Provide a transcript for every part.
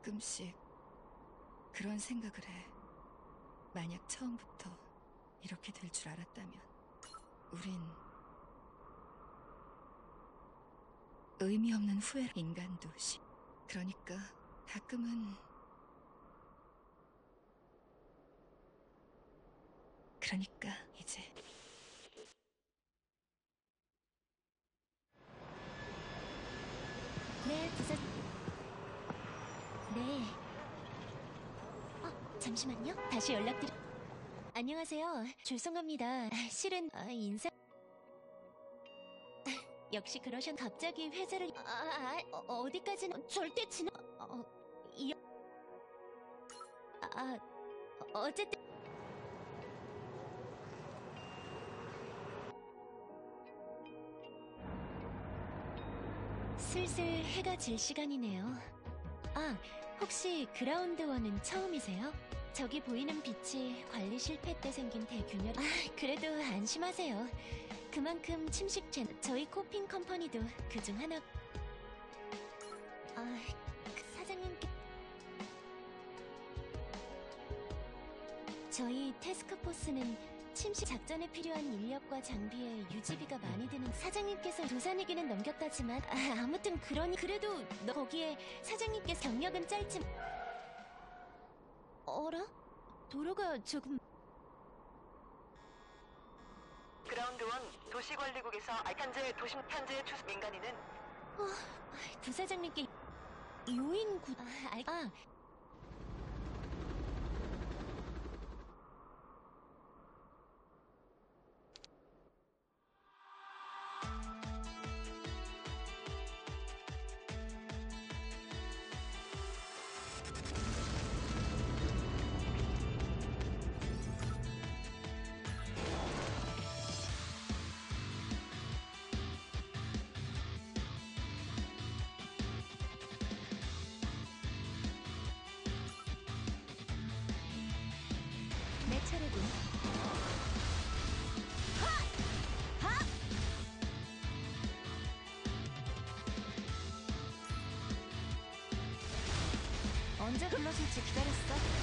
가끔씩 그런 생각을 해. 만약 처음부터 이렇게 될 줄 알았다면, 우린 의미 없는 후회, 인간도 시. 그러니까 가끔은 그러니까 이제 네, 부사. 네. 어, 잠시만요. 다시 연락드리. 안녕하세요. 죄송합니다. 실은 아, 인사. 아, 역시 그러션 갑자기 회사를 아, 아, 어, 어디까지는 절대 지나 어, 이... 아, 어쨌든 슬슬 해가 질 시간이네요. 아, 혹시 그라운드 원은 처음이세요? 저기 보이는 빛이 관리 실패 때 생긴 대균열. 아, 그래도 안심하세요. 그만큼 침식 제 저희 코핀 컴퍼니도 그중 하나. 아, 그 사장님께 저희 태스크포스는 침식 작전에 필요한 인력과 장비에 유지비가 많이 드는 사장님께서 도산에게는 넘겼다지만 아, 아무튼 그러니 그래도 너 거기에 사장님께서 경력은 짧지 어라? 도로가 조금 그라운드원 도시관리국에서 아, 현재 도심 현재 주스 민간인은 아, 부사장님께 요인구 아, 알... 아 언제 불러줄지 기다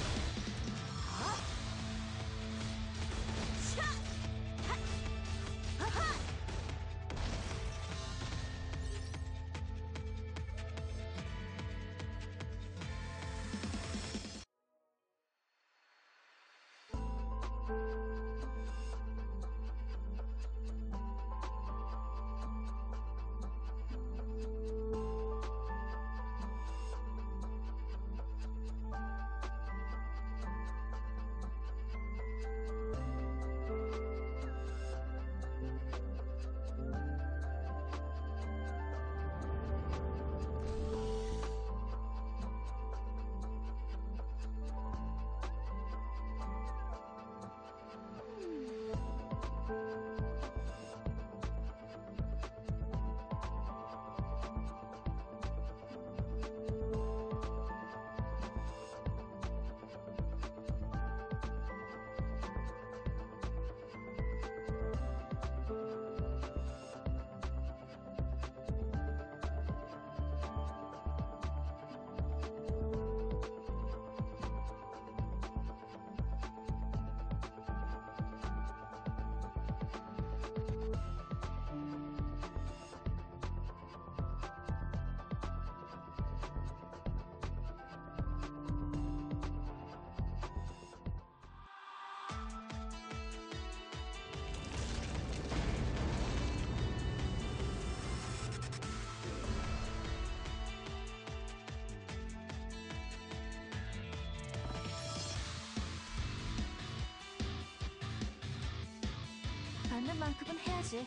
받는 만큼은 해야지.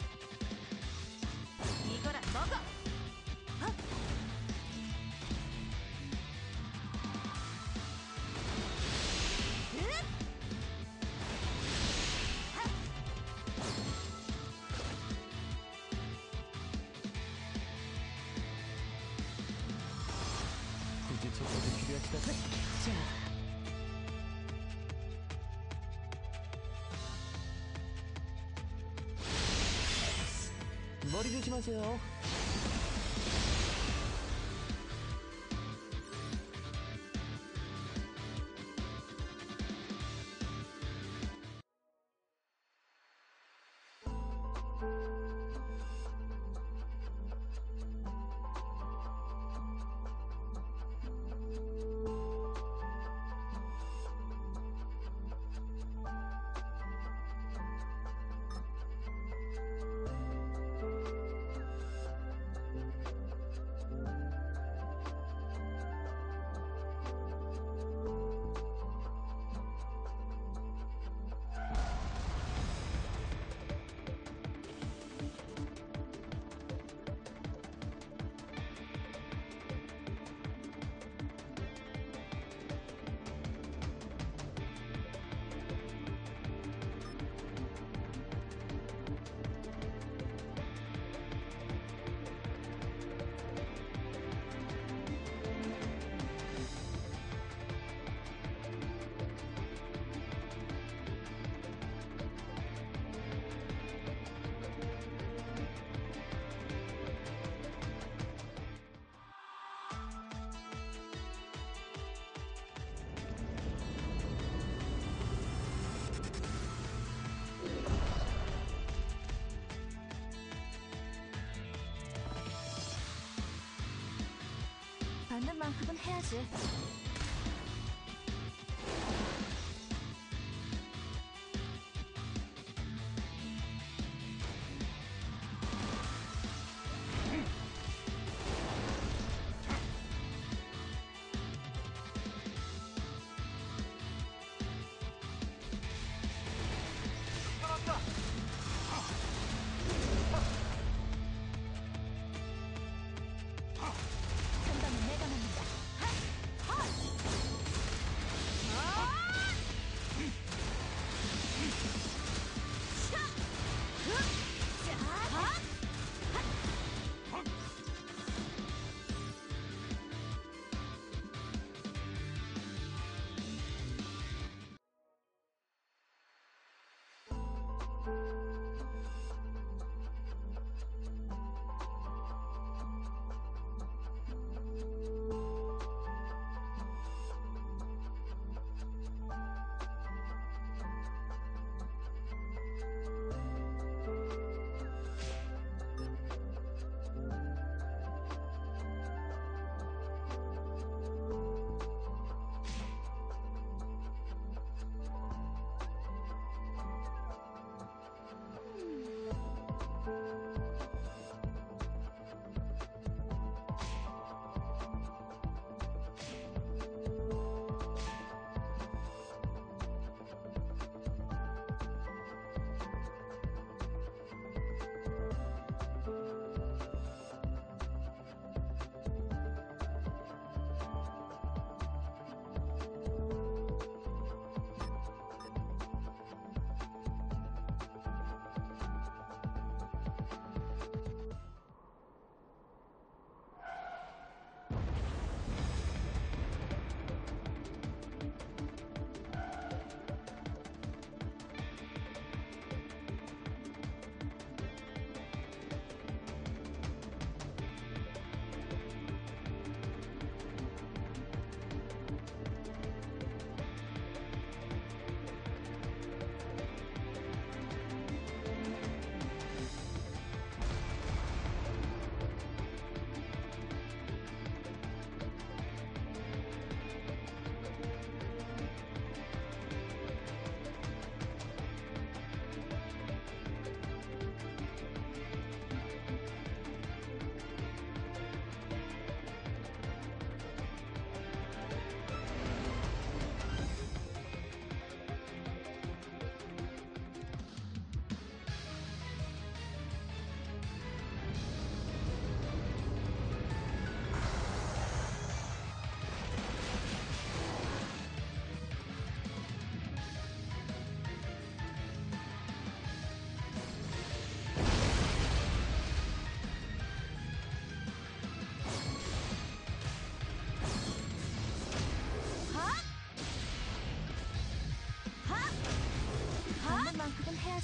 머리 조심하세요. 받는 만큼은 해야지.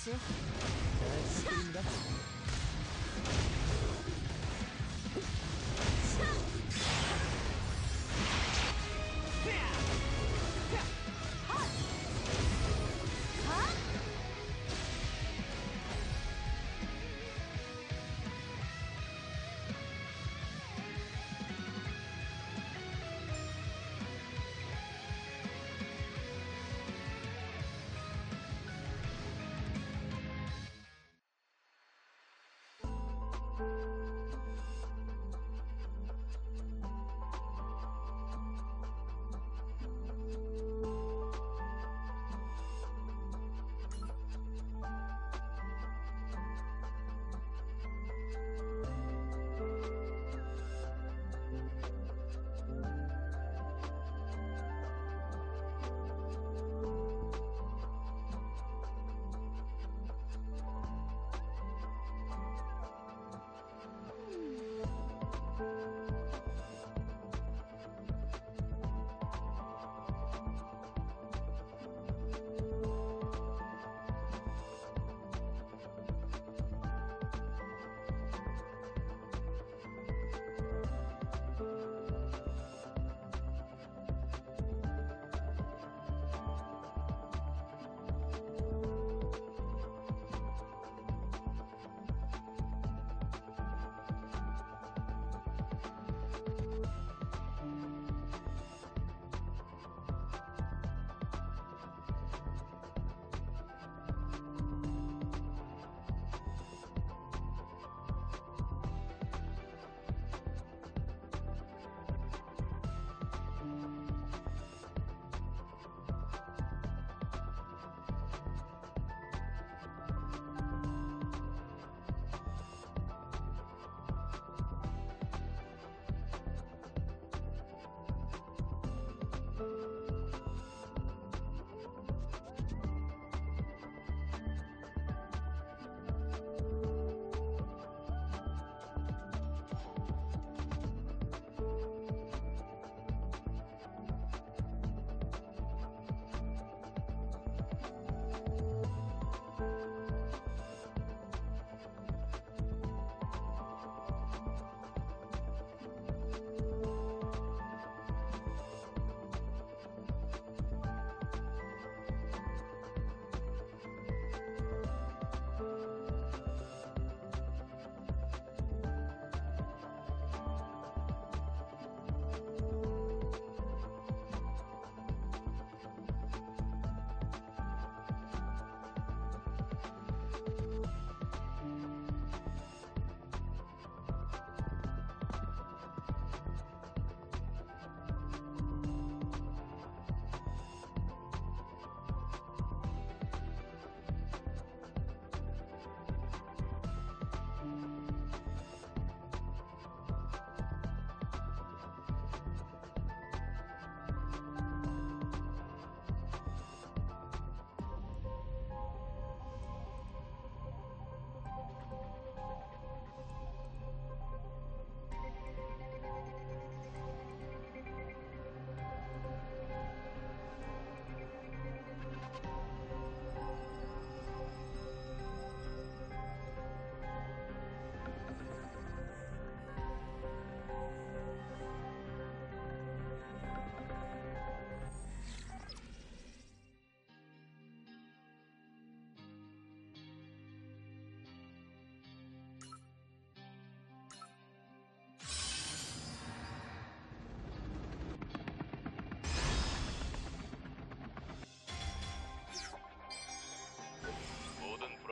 해야지. 잘 부탁드립니다.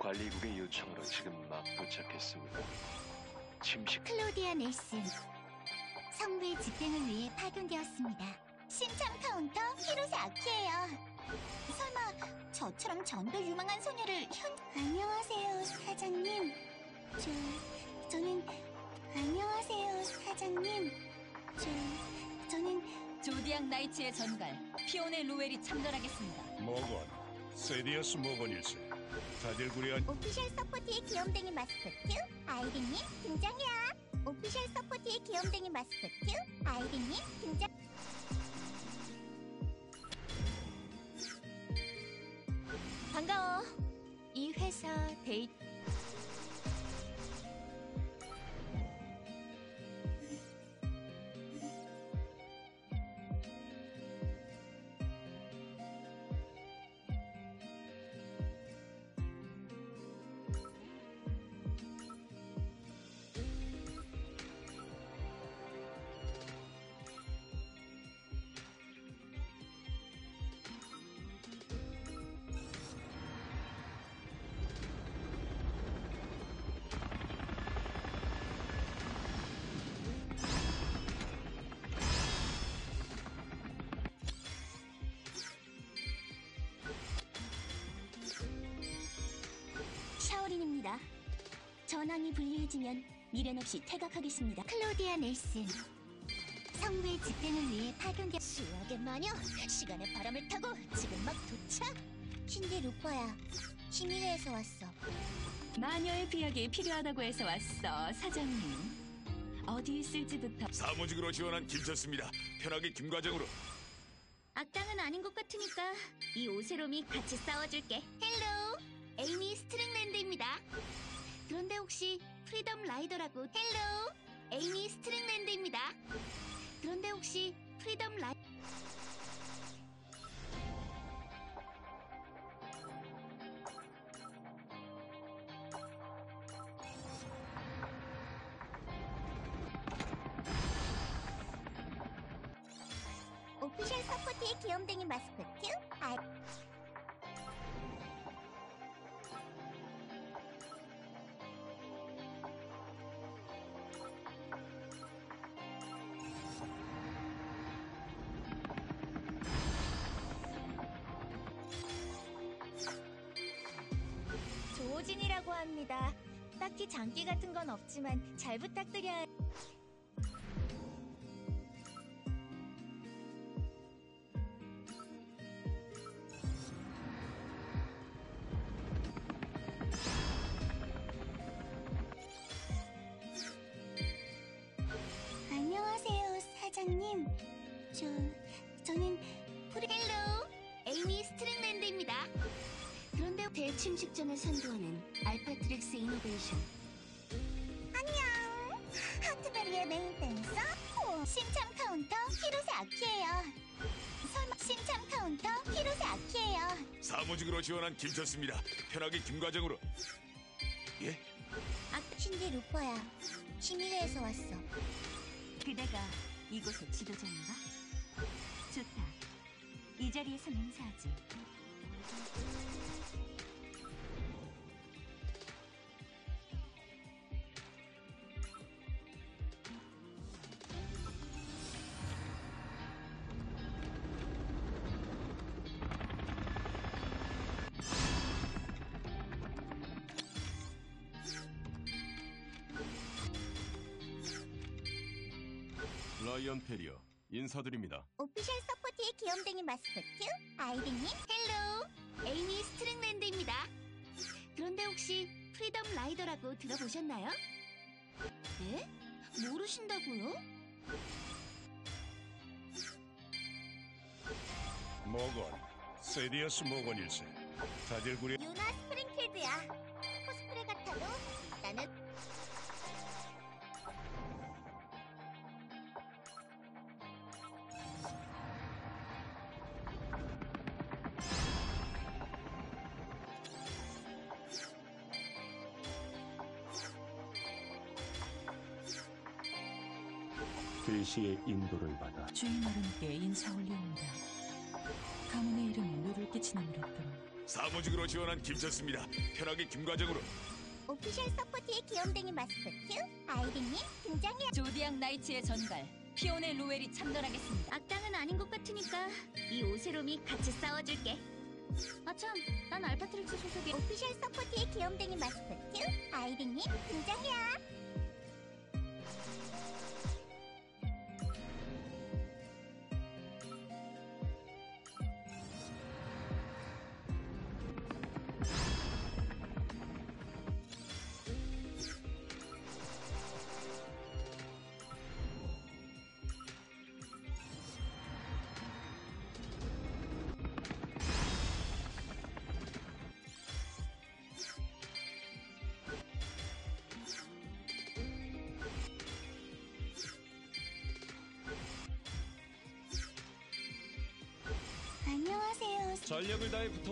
관리국의 요청으로 지금 막 도착했습니다. 침식 클로디아 넬슨 성부의 집행을 위해 파견되었습니다. 신참 카운터 히로세 아키예요. 설마 저처럼 전도 유망한 소녀를 현... 안녕하세요, 사장님. 저... 저는... 안녕하세요, 사장님. 저... 저는... 조디악 나이츠의 전갈 피오네 루엘이 참전하겠습니다. 모건, 세디어스 모건일세. 자질구레한 official support의 귀염댕이 마스코트 아이린님 등장이야. official support의 귀염댕이 마스코트 아이린님 등장. 반가워. 이 회사 데이 샤 전황이 불리해지면 미련 없이 퇴각하겠습니다. 클로디아 넬슨 성부의 집행을 위해 파견돼 수학의 마녀 시간의 바람을 타고 지금 막 도착. 신디 루퍼야 심의회에서 왔어. 마녀의 비약이 필요하다고 해서 왔어, 사장님. 어디 있을지부터 사무직으로 지원한 김철수입니다. 편하게 김과장으로. 악당은 아닌 것 같으니까 이 오세롬이 같이 싸워줄게. 헬로, 그런데 혹시 프리덤 라이더라고? 헬로, 에이미 스트링랜드입니다. 그런데 혹시 프리덤 라이 조진이라고 합니다. 딱히 장기 같은 건 없지만 잘 부탁드려요. 지원한 김철수입니다. 편하게 김과장으로. 예? 아, 신디 루퍼야. 심의회에서 왔어. 그대가 이곳의 지도자인가? 좋다. 이 자리에서 맹세하지. 라이언 테리어 인사드립니다. official support의 귀염댕이 마스코트 아이린님 hello 에이미 스트릭랜드입니다 그런데 혹시 프리덤 라이더라고 들어보셨나요? 네? 모르신다고요? 모건, 세디어스 모건일세. 자질구레 유나 스프링필드야 코스프레 같아도 나는 계시의 인도를 받아 주인 어른께 인사 올리옵니다. 가문의 이름에 누를 끼치는 일 없도록 사무직으로 지원한 김철수입니다. 편하게 김과장으로. official support의 귀염둥이 마스코트 아이린님 등장해. 조디악 나이츠의 전갈 피오네 루엘이 참전하겠습니다. 악당은 아닌 것 같으니까 이 오세롬이 같이 싸워줄게. 아참, 난 알파트릭스 소속의 official support의 귀염둥이 마스코트 아이린님 등장이야.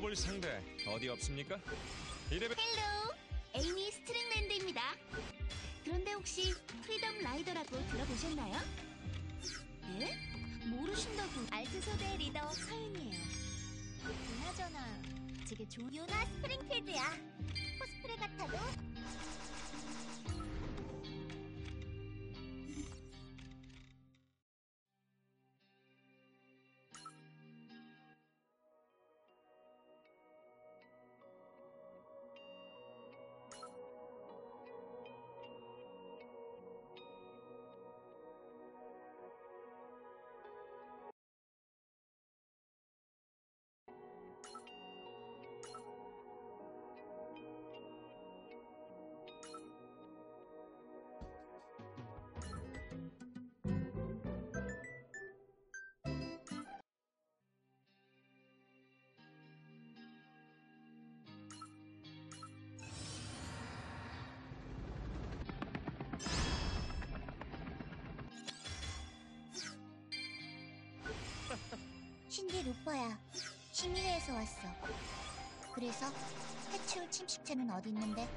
붙어볼 상대 어디 없습니까? 이레벨 Hello, 에이미 스트릭랜드입니다. 그런데 혹시 프리덤 라이더라고 들어보셨나요? 네? 모르신다고. 알트 소대 리더 서윤이에요. 그나저나 되게 좋은 유나 스프링필드야. 코스프레 같아도 신디 루퍼야. 심의회에서 왔어. 그래서 해치울 침식체는 어디 있는데?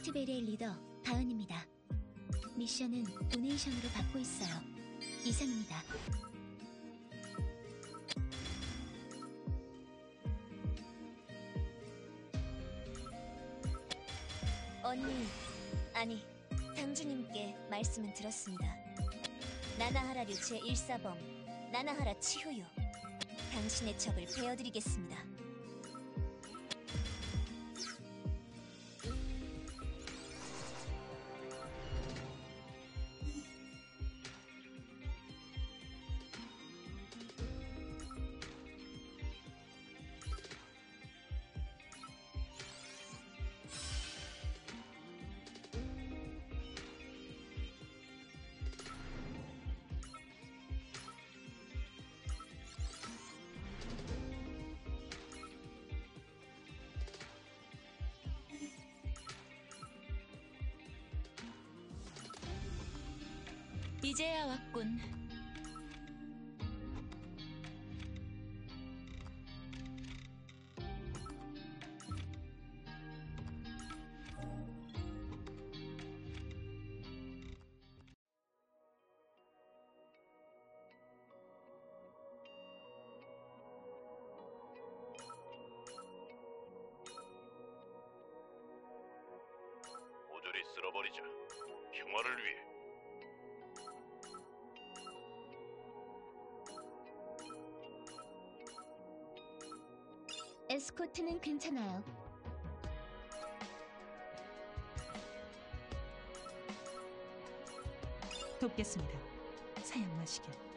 하트베리의 리더 다은입니다. 미션은 도네이션으로 받고 있어요. 이상입니다. 언니, 아니, 당주님께 말씀은 들었습니다. 나나하라 류 제1사범, 나나하라 치후요. 당신의 척을 베어드리겠습니다. 이제야 왔군. 모조리 쓸어버리자. 평화를 위해. 스코트는 괜찮아요. 돕겠습니다. 사양마시길.